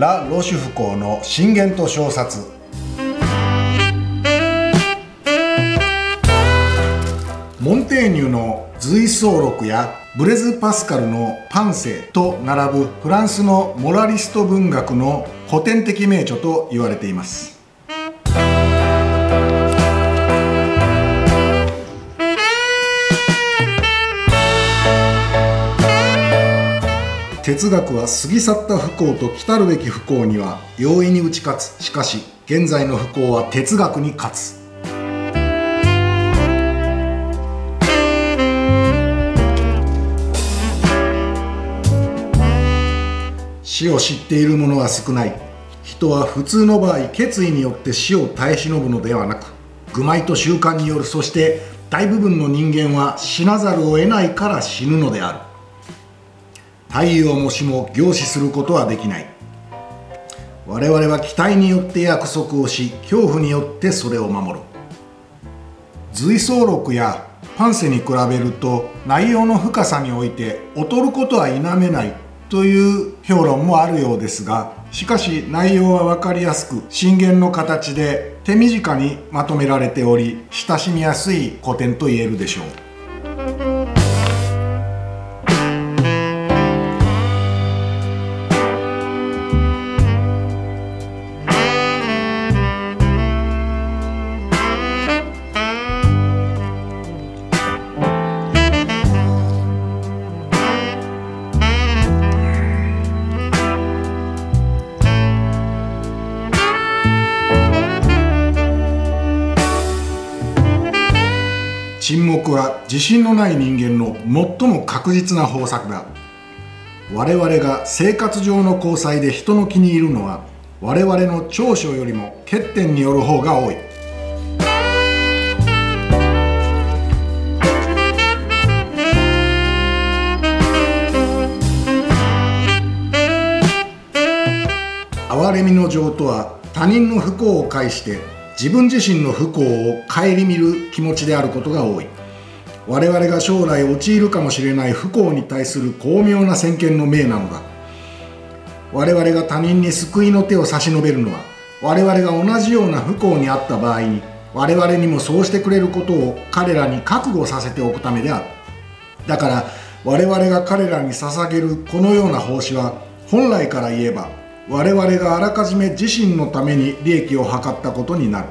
主婦公の信玄と小冊モンテーニュの随想録やブレズ・パスカルのパンセと並ぶフランスのモラリスト文学の古典的名著と言われています。哲学は過ぎ去った不幸と来たるべき不幸には容易に打ち勝つ。しかし現在の不幸は哲学に勝つ。死を知っている者は少ない。人は普通の場合決意によって死を耐え忍ぶのではなく愚昧と習慣による。そして大部分の人間は死なざるを得ないから死ぬのである。太陽も死も凝視することはできない。我々は期待によって約束をし恐怖によってそれを守る。随想録やパンセに比べると内容の深さにおいて劣ることは否めないという評論もあるようですがしかし内容は分かりやすく震源の形で手短にまとめられており親しみやすい古典と言えるでしょう。は自信のない人間の最も確実な方策だ。我々が生活上の交際で人の気に入るのは我々の長所よりも欠点による方が多い。哀れみの情とは他人の不幸を介して自分自身の不幸を顧みる気持ちであることが多い。我々が将来陥るかもしれない不幸に対する巧妙な先見の明なのだ。我々が他人に救いの手を差し伸べるのは我々が同じような不幸にあった場合に我々にもそうしてくれることを彼らに覚悟させておくためである。だから我々が彼らに捧げるこのような奉仕は本来から言えば我々があらかじめ自身のために利益を図ったことになる。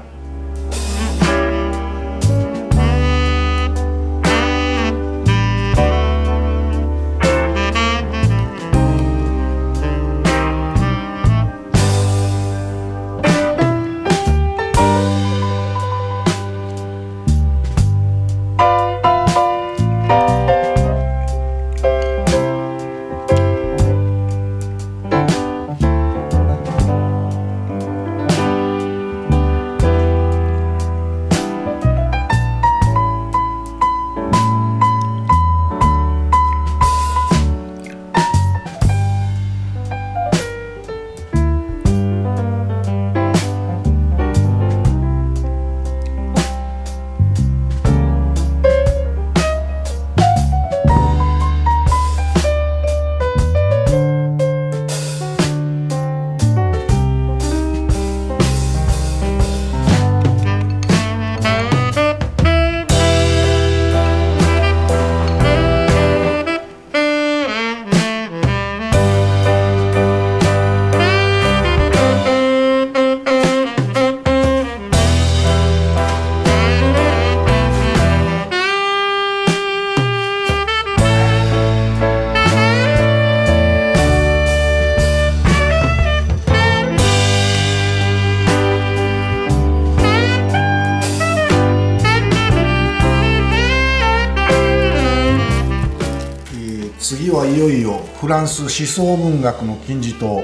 フランス思想文学の金字塔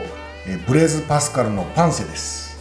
ブレーズ・パスカルのパンセです。